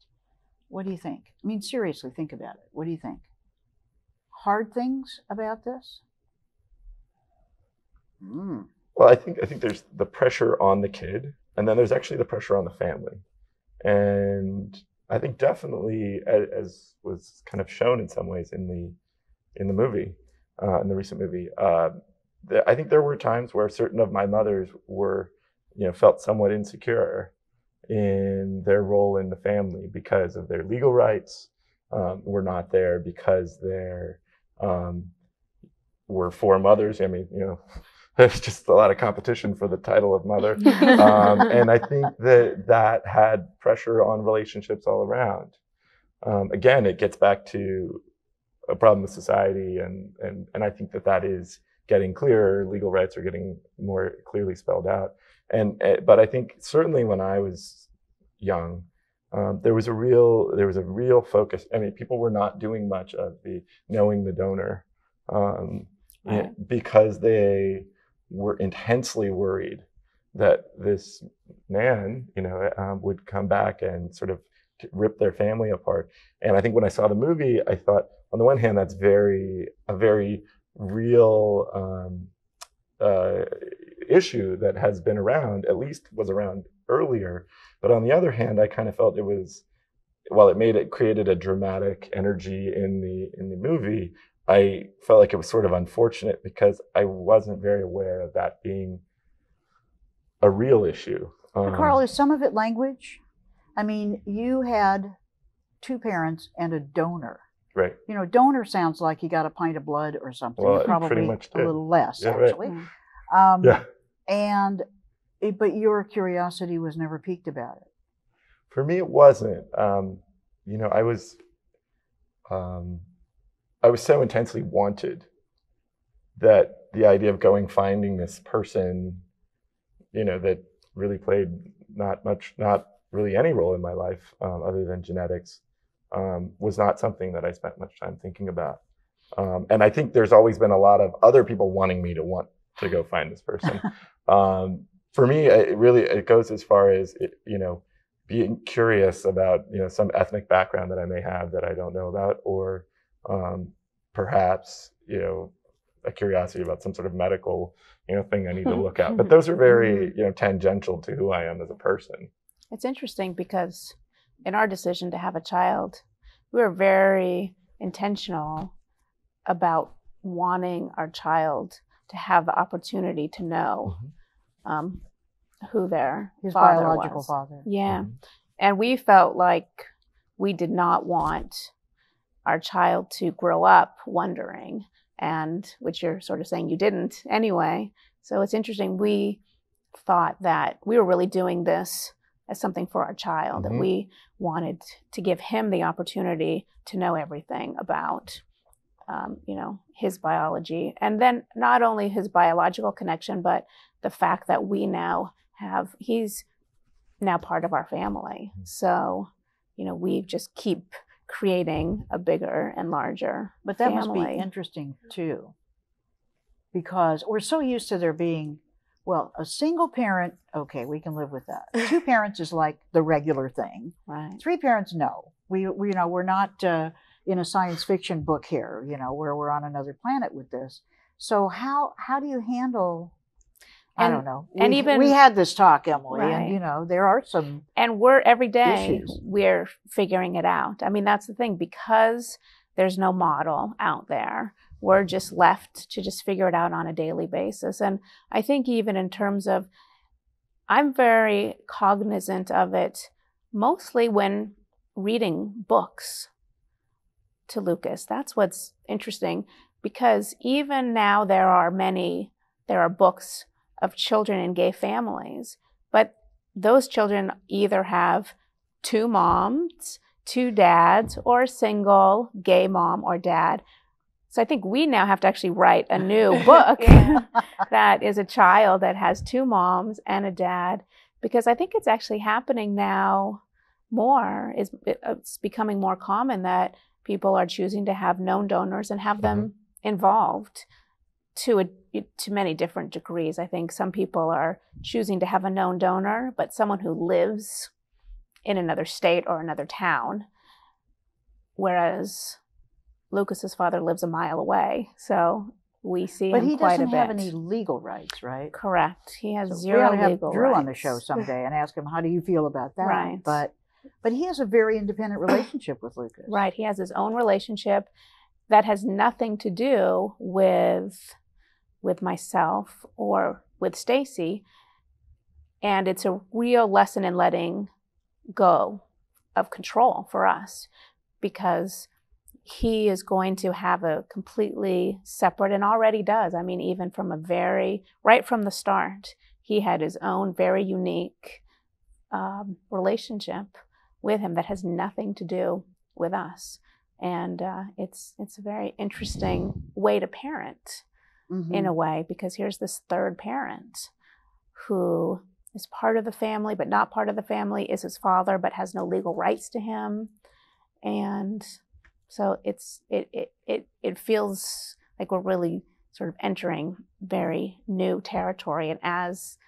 What do you think? I mean, seriously, think about it. What do you think? Hard things about this? Mm. Well, I think I think there's the pressure on the kid, and then there's actually the pressure on the family, and I think definitely, as, as was kind of shown in some ways in the in the movie, uh, in the recent movie, uh, the, I think there were times where certain of my mothers were, you know, felt somewhat insecure in their role in the family because of their legal rights um, were not there because there um, were four mothers. I mean, you know, <laughs> there's just a lot of competition for the title of mother. <laughs> Um, and I think <laughs> that that had pressure on relationships all around. Um, again, it gets back to a problem with society, and, and, and I think that that is getting clearer. Legal rights are getting more clearly spelled out. And uh, but I think certainly when I was young, um, there was a real there was a real focus. I mean, people were not doing much of the knowing the donor um, Right. because they were intensely worried that this man, you know, um, would come back and sort of rip their family apart. And I think when I saw the movie, I thought, on the one hand, that's very a very real um, uh, issue that has been around, at least was around earlier. But on the other hand, I kind of felt it was, while it made it created a dramatic energy in the in the movie, I felt like it was sort of unfortunate because I wasn't very aware of that being a real issue. Um, Carl, is some of it language? I mean, you had two parents and a donor. Right. You know, donor sounds like you got a pint of blood or something. Well, Probably pretty much a little less, Yeah, actually. Mm. Um, Yeah. And, it, but your curiosity was never piqued about it. For me, it wasn't. Um, you know, I was, um, I was so intensely wanted that the idea of going finding this person, you know, that really played not much, not really any role in my life um, other than genetics, um, was not something that I spent much time thinking about. Um, and I think there's always been a lot of other people wanting me to want to go find this person. <laughs> um, for me, it really it goes as far as it, you know being curious about you know some ethnic background that I may have that I don't know about, or um, perhaps you know a curiosity about some sort of medical, you know, thing I need to look at. But <laughs> those are very, you know, tangential to who I am as a person. It's interesting because in our decision to have a child, we were very intentional about wanting our child to have the opportunity to know um, who their His father biological was. father. Yeah. Mhm. And we felt like we did not want our child to grow up wondering, and which you're sort of saying you didn't anyway. So it's interesting. We thought that we were really doing this as something for our child, that Mhm. we wanted to give him the opportunity to know everything about. Um, you know his biology, and then not only his biological connection, but the fact that we now have he's now part of our family. Mhm. So, you know, we just keep creating a bigger and larger But that must be interesting too, because we're so used to there being, well, a single parent. Okay, we can live with that. Two <laughs> parents is like the regular thing. right. Three parents, no. We, we you know, we're not uh, in a science fiction book here. You know, where we're on another planet with this. So how how do you handle? I don't know. and we, even- we had this talk, Emily, Right. and you know there are some. And we're every day Issues. we're figuring it out. I mean, that's the thing because there's no model out there. We're just left to just figure it out on a daily basis. And I think even in terms of I'm very cognizant of it mostly when reading books to Lucas. That's what's interesting because even now there are many there are books of children in gay families, but those children either have two moms, two dads, or a single gay mom or dad. So I think we now have to actually write a new <laughs> book <laughs> that is a child that has two moms and a dad because I think it's actually happening now more is uh, it's becoming more common that people are choosing to have known donors and have them mm-hmm. involved to a to many different degrees. I think some people are choosing to have a known donor, but someone who lives in another state or another town, whereas Lucas's father lives a mile away, so we see But him he quite doesn't a bit. have any legal rights, right? Correct. He has So we zero ought to have Drew rights. on the show someday and ask him how do you feel about that. Right. But but he has a very independent <coughs> relationship with Lucas. Right. He has his own relationship that has nothing to do with with myself or with Stacy. And it's a real lesson in letting go of control for us because he is going to have a completely separate and already does. I mean, even from a very right from the start, he had his own very unique um, relationship with him that has nothing to do with us. And uh, it's it's a very interesting way to parent Mhm. in a way because here's this third parent who is part of the family but not part of the family is his father but has no legal rights to him and so it's it it it, it feels like we're really sort of entering very new territory. And as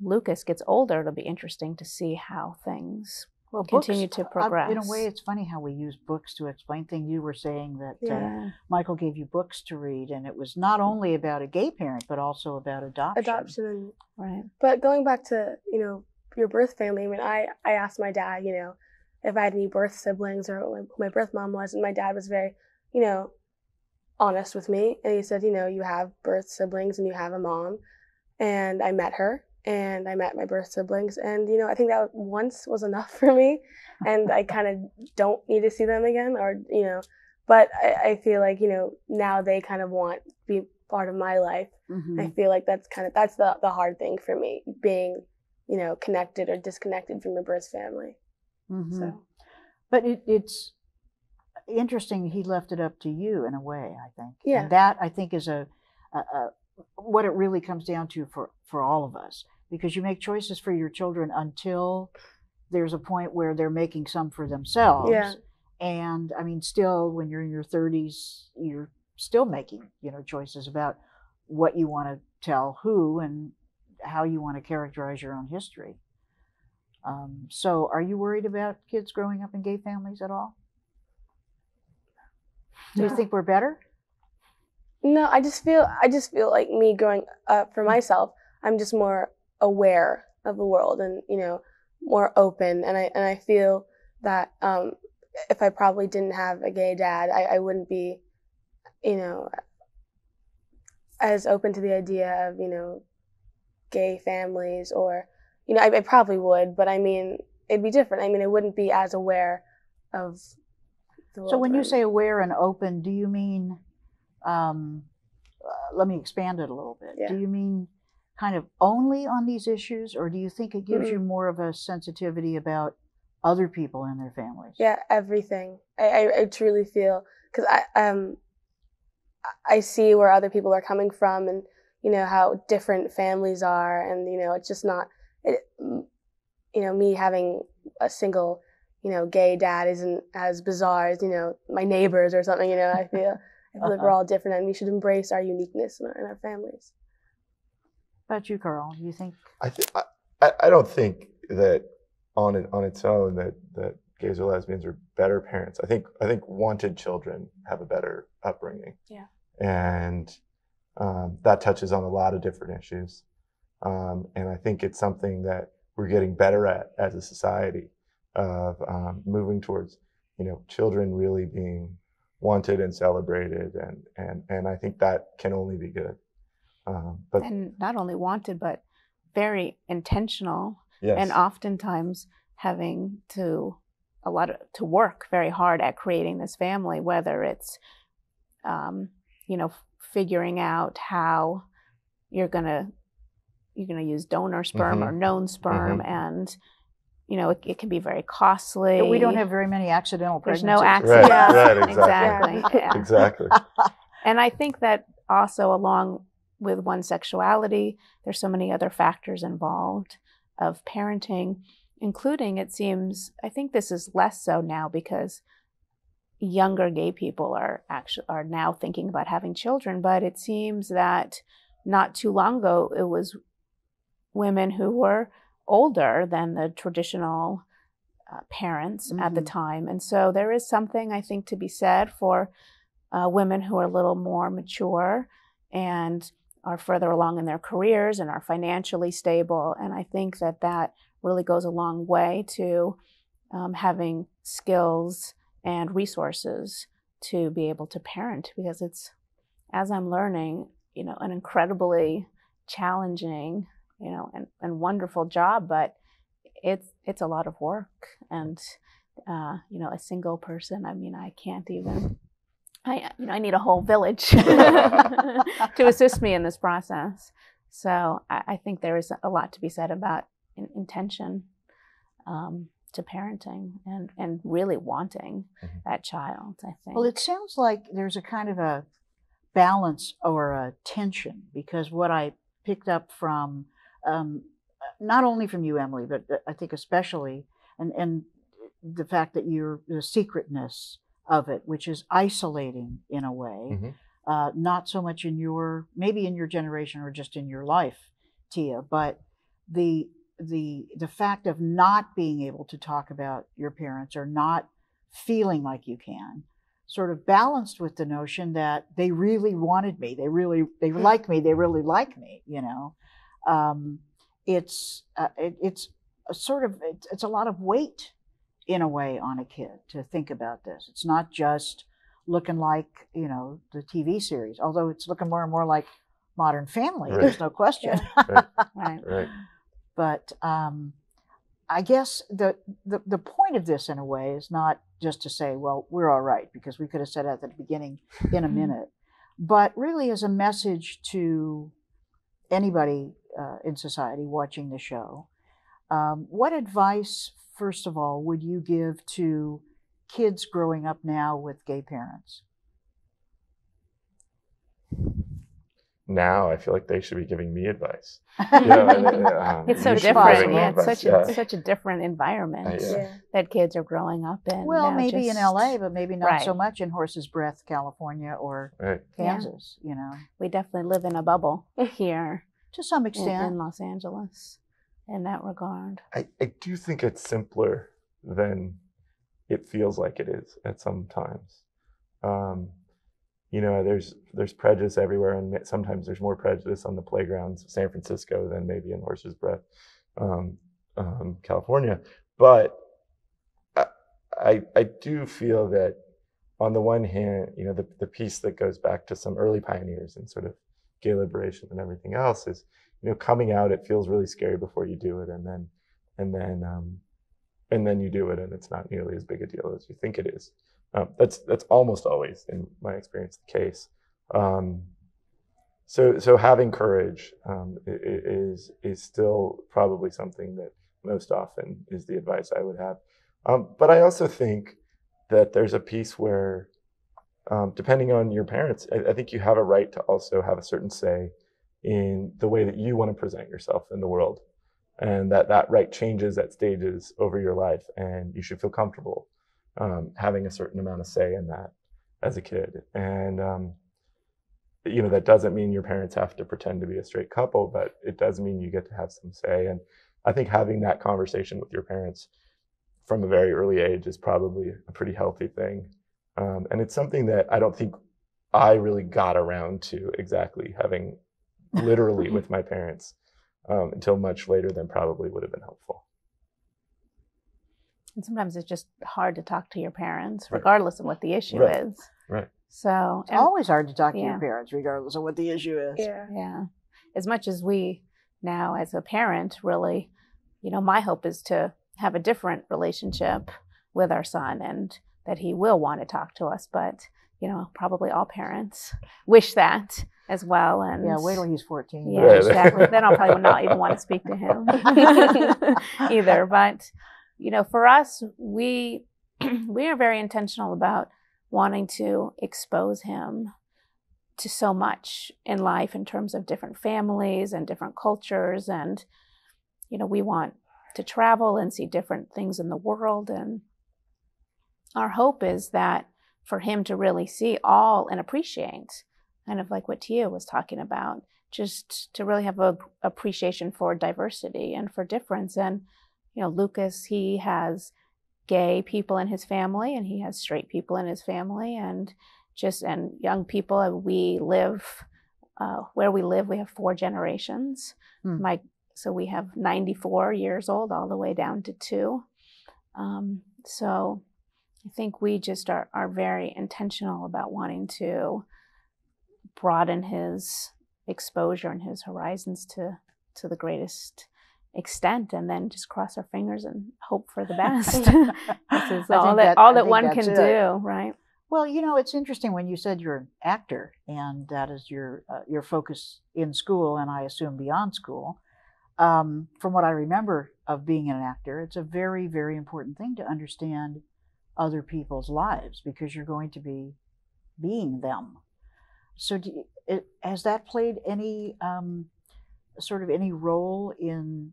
lucas gets older it'll be interesting to see how things well, continue books, to uh, In a way, it's funny how we use books to explain things. You were saying that uh, Michael gave you books to read, and it was not only about a gay parent, but also about adoption. Adoption. Right. But going back to you know your birth family, I mean, I I asked my dad, you know, if I had any birth siblings or who my birth mom was, and my dad was very, you know, honest with me, and he said, you know, you have birth siblings and you have a mom, and I met her and I met my birth siblings, and you know, I think that once was enough <laughs> for me, and I kind of don't need to see them again, or you know, but I, I feel like you know now they kind of want to be part of my life. Mhm. I feel like that's kind of that's the the hard thing for me, being you know connected or disconnected from your birth family. Mhm. So But it, it's interesting. He left it up to you in a way. I think. Yeah. And that I think is a, a, a what it really comes down to for for all of us because you make choices for your children until there's a point where they're making some for themselves. Yeah. And I mean, still, when you're in your 30s, you're still making you know choices about what you want to tell who and how you want to characterize your own history. Um, so, are you worried about kids growing up in gay families at all? Do you think we're better? No, I just feel I just feel like me growing up for myself. I'm just more aware of the world and you know more open, and I and I feel that um, if I probably didn't have a gay dad, I, I wouldn't be, you know, as open to the idea of you know gay families or you know I, I probably would, but I mean it'd be different. I mean I wouldn't be as aware of. The So when you say aware and open, do you mean, um, uh, let me expand it a little bit. Yeah. Do you mean kind of only on these issues, or do you think it gives you more of a sensitivity about other people and their families? Yeah, everything. I, I, I truly feel because I um I see where other people are coming from and you know how different families are and you know it's just not it, you know me having a single you know gay dad isn't as bizarre as you know my neighbors or something you know I feel I feel like we're Uh-huh. all different and we should embrace our uniqueness in our, in our families. How about you, Carl? Do you think? I, th- I, I- I don't think that on it, on its own that, that gays or lesbians are better parents. I think I think wanted children have a better upbringing. Yeah. And um, that touches on a lot of different issues. Um, and I think it's something that we're getting better at as a society of um, moving towards, you know, children really being wanted and celebrated, and and and I think that can only be good. Um, but and not only wanted but very intentional yes, and oftentimes having to a lot of to work very hard at creating this family whether it's um, you know figuring out how you're gonna you're gonna use donor sperm mm-hmm. or known sperm mm-hmm. and you know it, it can be very costly We don't have very many accidental there's pregnancies. no Right, accident right, <laughs> exactly. exactly yeah. exactly. <laughs> And I think that also, along with one's sexuality, there's so many other factors involved of parenting, including, it seems, I think this is less so now because younger gay people are actually are now thinking about having children but it seems that not too long ago it was women who were older than the traditional uh, parents at the Mhm. time and so there is something i think to be said for uh, women who are a little more mature and are further along in their careers and are financially stable. And I think that that really goes a long way to um, having skills and resources to be able to parent because it's, as I'm learning, you know, an incredibly challenging, you know, and, and wonderful job, but it's it's a lot of work and uh, you know a single person i mean i can't even I you know I need a whole village <laughs> <laughs> to assist me in this process. So I, I think there is a lot to be said about in, intention um, to parenting and and really wanting Mhm. that child. I think. Well, it sounds like there's a kind of a balance or a tension because what I picked up from um, not only from you, Emily, but uh, I think especially, and and the fact that you're the secretness of it, which is isolating in a way, Mhm. uh, not so much in your maybe in your generation or just in your life, Tia, but the the the fact of not being able to talk about your parents or not feeling like you can sort of balanced with the notion that they really wanted me they really they like me they really like me you know um, it's uh, it, it's a sort of it's, it's a lot of weight in a way on a kid to think about this it's not just looking like you know the tv series although it's looking more and more like modern family Right. there's no question <laughs> right. Right. but um, I guess the, the the point of this, in a way, is not just to say, "Well, we're all right," because we could have said that at the beginning in a Mhm. minute, but really as a message to anybody uh, in society watching the show. Um, what advice, first of all, would you give to kids growing up now with gay parents? Now I feel like they should be giving me advice. <laughs> Yeah, <laughs> um, It's so you should be different. Yeah, it's advice, such a yeah. such a different environment Uh, yeah. Yeah. that kids are growing up in. well, now, maybe in LA, but maybe not so much in Horse's Breath, California, or Right. Yeah. Kansas. You know, We definitely live in a bubble <laughs> here to some in, extent. in Los Angeles in that regard. I, I do think it's simpler than it feels like it is at some times. Um, you know, there's there's prejudice everywhere, and sometimes there's more prejudice on the playgrounds of San Francisco than maybe in Horse's Breath, um, um, California. But I, I, I do feel that on the one hand, you know, the the piece that goes back to some early pioneers and sort of gay liberation and everything else is, you know, coming out. It feels really scary before you do it, and then and then um, and then you do it, and it's not nearly as big a deal as you think it is. Um, that's that's almost always, in my experience, the case. Um, so so having courage um, is is still probably something that most often is the advice I would have. Um, but I also think that there's a piece where, um, depending on your parents, I, I think you have a right to also have a certain say in the way that you want to present yourself in the world and that that right changes at stages over your life and you should feel comfortable um, having a certain amount of say in that as a kid. And, um, you know, that doesn't mean your parents have to pretend to be a straight couple, but it does mean you get to have some say. And I think having that conversation with your parents from a very early age is probably a pretty healthy thing. Um, and it's something that I don't think I really got around to exactly having literally <laughs> with my parents um, until much later than probably would have been helpful. And sometimes it's just hard to talk to your parents, Right. regardless of what the issue Right. is. Right. So, It's and- always hard to talk to your parents, regardless of what the issue is. Yeah. yeah, as much as we now, as a parent, really, you know, my hope is to have a different relationship with our son and that he will want to talk to us. But, you know, probably all parents wish that as well. And Yeah, wait till he's 14. Yeah, Right. exactly. then I'll probably not even want to speak to him <laughs> either. But you know, for us, we <clears throat> we are very intentional about wanting to expose him to so much in life in terms of different families and different cultures and you know we want to travel and see different things in the world and our hope is that for him to really see all and appreciate kind of like what Tia was talking about just to really have a appreciation for diversity and for difference. And you know lucas he has gay people in his family and he has straight people in his family and just and young people. And we live uh, where we live we have four generations. Hmm. my so we have 94 years old all the way down to two. Um, so i think we just are, are very intentional about wanting to broaden his exposure and his horizons to to the greatest extent and then just cross our fingers and hope for the best <laughs> this is <laughs> all that, that- all that one can it. do right Well, you know, it's interesting when you said you're an actor and that is your uh, your focus in school and I assume beyond school. Um, from what I remember of being an actor, it's a very very important thing to understand other people's lives because you're going to be being them. So, you, it, has that played any um, sort of any role in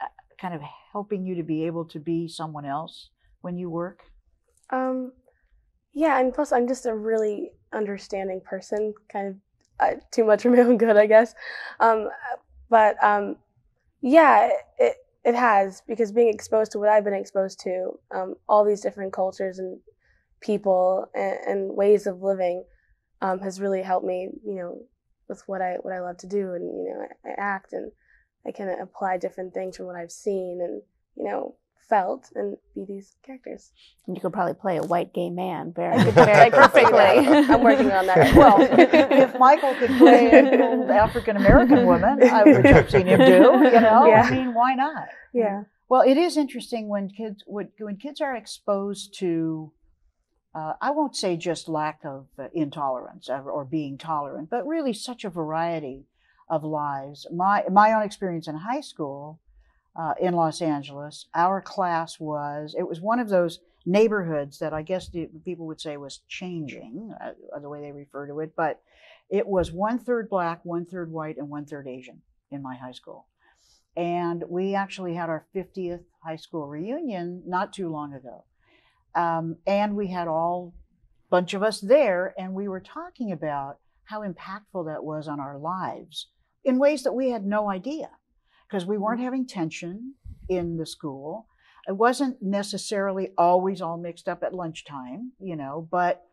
uh, kind of helping you to be able to be someone else when you work? Um, yeah, and plus I'm just a really understanding person, kind of uh, too much for my own good, I guess. Um, but um, yeah, it it has because being exposed to what I've been exposed to, um, all these different cultures and people and, and ways of living, um, has really helped me, you know, with what I what I love to do, and you know, I, I act and I can apply different things from what I've seen and you know felt and be these characters. and you could probably play a white gay man very, <laughs> very perfectly I'm working on that. <laughs> Well, if Michael could play an African American woman, I would <laughs> have seen him do. You know, Yeah. I mean, why not? Yeah. Well, it is interesting when kids when, when kids are exposed to, uh, I won't say just lack of uh, intolerance or, or being tolerant, but really such a variety of lives. My my own experience in high school uh, in Los Angeles, our class was it was one of those neighborhoods that I guess the, people would say was changing, uh, the way they refer to it, but it was one third black, one third white, and one third Asian in my high school. And we actually had our 50th high school reunion not too long ago. Um, and we had all bunch of us there, and we were talking about how impactful that was on our lives in ways that we had no idea because we weren't having tension in the school. It wasn't necessarily always all mixed up at lunchtime, you know, but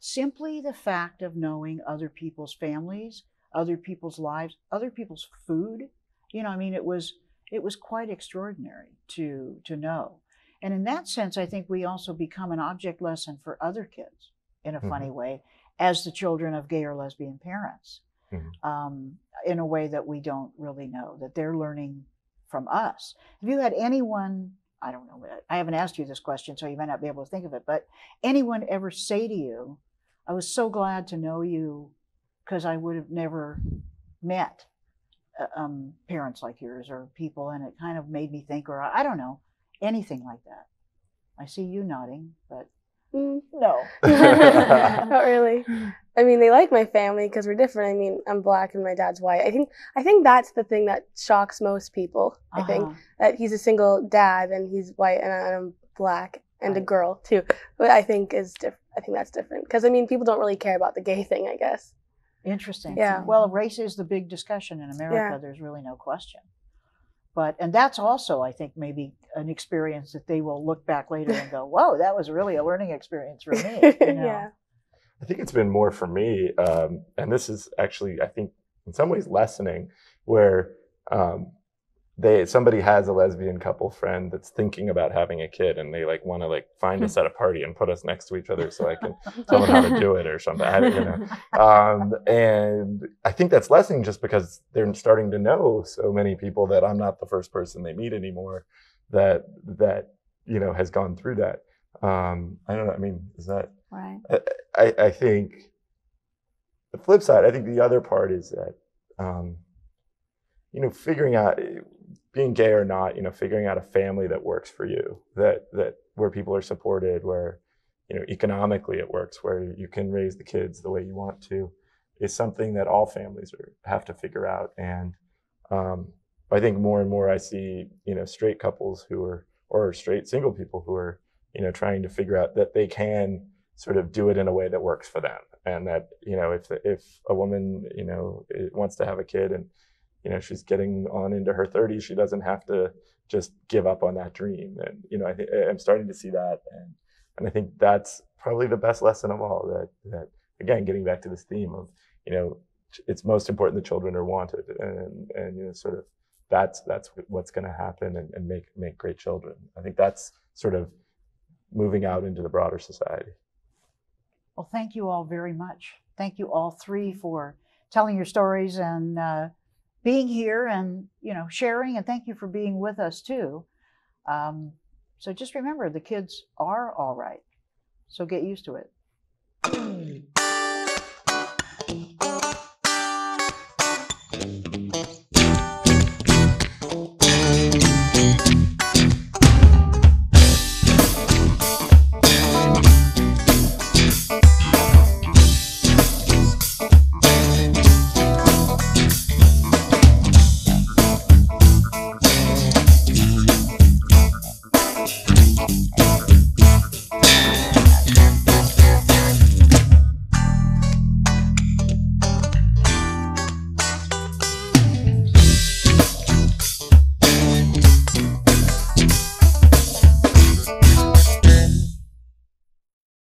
simply the fact of knowing other people's families, other people's lives, other people's food. You know, I mean, it was it was quite extraordinary to to know. And in that sense, I think we also become an object lesson for other kids in a Mhm. funny way, as the children of gay or lesbian parents, Mhm. um, in a way that we don't really know that they're learning from us. Have you had anyone? I don't know. I haven't asked you this question, so you might not be able to think of it. But anyone ever say to you, "I was so glad to know you," because I would have never met uh, um, parents like yours or people, and it kind of made me think, or I, I don't know, anything like that. I see you nodding, but Mm, no. <laughs> <laughs> not really. <laughs> I mean, they like my family because we're different. I mean, I'm black and my dad's white. I think I think that's the thing that shocks most people. I think Uh-huh. that he's a single dad and he's white and I'm black and a girl too. But I think is diff- I think that's different because I mean, people don't really care about the gay thing. I guess. Interesting. Yeah. Well, race is the big discussion in America. Yeah. There's really no question. But and that's also, I think, maybe an experience that they will look back later and go, "Whoa, that was really a learning experience for me." You <laughs> know? yeah. I think it's been more for me, um, and this is actually, I think, in some ways lessening, where um, they somebody has a lesbian couple friend that's thinking about having a kid, and they like want to like find us at a party and put us next to each other so I can <laughs> tell them how to do it or something. I, don't- you know, um, and I think that's lessening just because they're starting to know so many people that I'm not the first person they meet anymore that that you know has gone through that. Um, I don't know. I mean, is that right. I, I think the flip side, I think the other part is that, um, you know, figuring out being gay or not, you know, figuring out a family that works for you, that that where people are supported, where you know economically it works, where you can raise the kids the way you want to, is something that all families are, have to figure out. And um, I think more and more I see, you know, straight couples who are or straight single people who are, you know, trying to figure out that they can sort of do it in a way that works for them. And that you know if if a woman you know wants to have a kid and you know she's getting on into her 30s she doesn't have to just give up on that dream. And you know I think I'm starting to see that. And and I think that's probably the best lesson of all that that again getting back to this theme of you know it's most important the children are wanted. And and you know sort of that's that's what's going to happen and, and make make great children. I think that's sort of moving out into the broader society Well, thank you all very much. Thank you all three for telling your stories and uh, being here and you know sharing. And thank you for being with us too. Um, so just remember, the kids are all right. So get used to it.